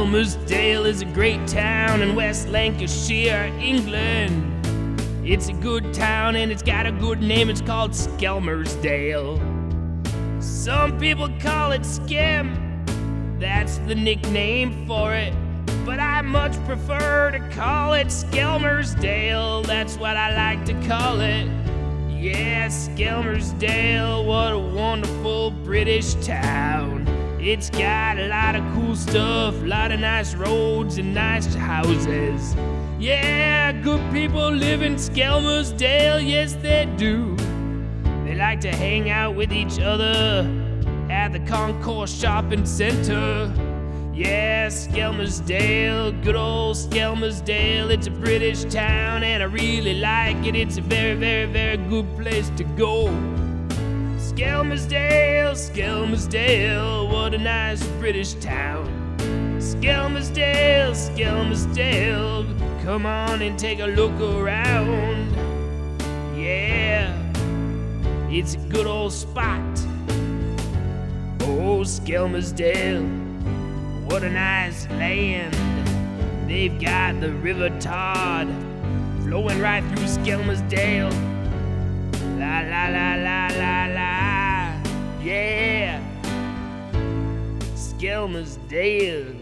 Skelmersdale is a great town in West Lancashire, England. It's a good town and it's got a good name. It's called Skelmersdale. Some people call it Skem, That's the nickname for it. But I much prefer to call it Skelmersdale. That's what I like to call it. Yeah, Skelmersdale, what a wonderful British town. It's got a lot of cool stuff, a lot of nice roads and nice houses. Yeah, good people live in Skelmersdale, yes they do. They like to hang out with each other at the Concourse Shopping Center. Yeah, Skelmersdale, good old Skelmersdale. It's a British town and I really like it. It's a very, very, very good place to go. Skelmersdale, Skelmersdale, what a nice British town. Skelmersdale, Skelmersdale, come on and take a look around. Yeah, it's a good old spot. Oh, Skelmersdale, what a nice land. They've got the River Tawd flowing right through Skelmersdale. Skelmersdale.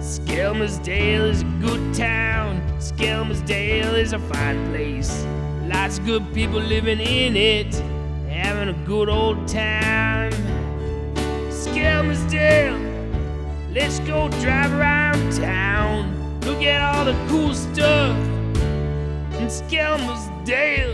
Skelmersdale is a good town. Skelmersdale is a fine place. Lots of good people living in it, having a good old time. Skelmersdale, let's go drive around town. Look at all the cool stuff in Skelmersdale.